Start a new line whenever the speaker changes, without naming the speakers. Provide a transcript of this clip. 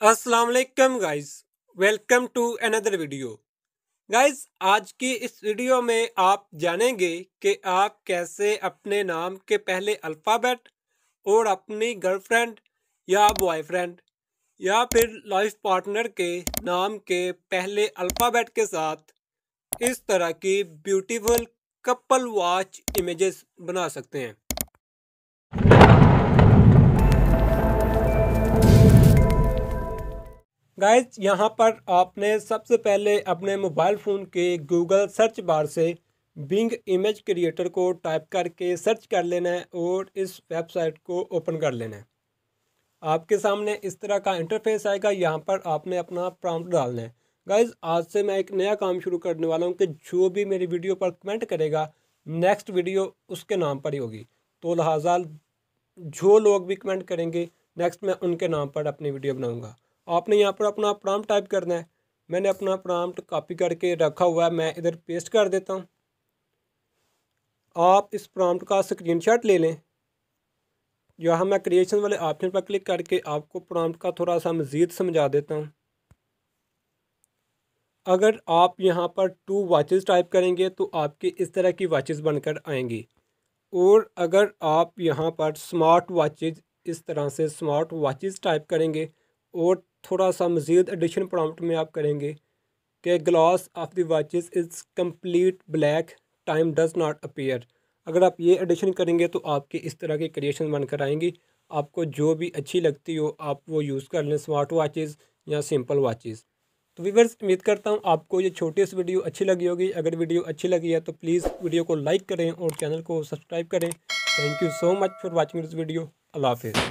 अस्सलाम वालेकुम guys, welcome to another video. Guys, आज की इस वीडियो में आप जानेंगे कि आप कैसे अपने नाम के पहले अल्फ़ाबेट और अपनी गर्लफ्रेंड या बॉयफ्रेंड या फिर लाइफ पार्टनर के नाम के पहले अल्फ़ाबेट के साथ इस तरह की ब्यूटीफुल कपल वॉच इमेजेस बना सकते हैं। गाइज़ यहाँ पर आपने सबसे पहले अपने मोबाइल फ़ोन के गूगल सर्च बार से बिंग इमेज क्रिएटर को टाइप करके सर्च कर लेना है और इस वेबसाइट को ओपन कर लेना है। आपके सामने इस तरह का इंटरफेस आएगा, यहाँ पर आपने अपना प्रॉम्प्ट डालना है। गाइज़ आज से मैं एक नया काम शुरू करने वाला हूँ कि जो भी मेरी वीडियो पर कमेंट करेगा नेक्स्ट वीडियो उसके नाम पर ही होगी। तो लिहाजा जो लोग भी कमेंट करेंगे नेक्स्ट मैं उनके नाम पर अपनी वीडियो बनाऊँगा। आपने यहाँ पर अपना प्रॉम्प्ट टाइप करना है। मैंने अपना प्रॉम्प्ट कॉपी करके रखा हुआ है, मैं इधर पेस्ट कर देता हूँ। आप इस प्रॉम्प्ट का स्क्रीनशॉट ले लें। यहाँ मैं क्रिएशन वाले ऑप्शन पर क्लिक करके आपको प्रॉम्प्ट का थोड़ा सा मज़ीद समझा देता हूँ। अगर आप यहाँ पर टू वॉचेस टाइप करेंगे तो आपके इस तरह की वॉचेस बनकर आएँगी। और अगर आप यहाँ पर स्मार्ट वॉचेज इस तरह से स्मार्ट वॉचेस टाइप करेंगे और थोड़ा सा मज़ीद एडिशन प्रॉम्प्ट में आप करेंगे कि glass of the watches is complete black time does not appear अगर आप ये एडिशन करेंगे तो आपके इस तरह की क्रिएशन बनकर आएँगी। आपको जो भी अच्छी लगती हो, आप वो यूज़ कर लें स्मार्ट वॉचेज़ या सिंपल वॉचेज़ तो वीवर्स उम्मीद करता हूँ आपको ये छोटी सी वीडियो अच्छी लगी होगी। अगर वीडियो अच्छी लगी है तो प्लीज़ वीडियो को लाइक करें और चैनल को सब्सक्राइब करें। Thank you so much for watching this video अल्लाह हाफिज़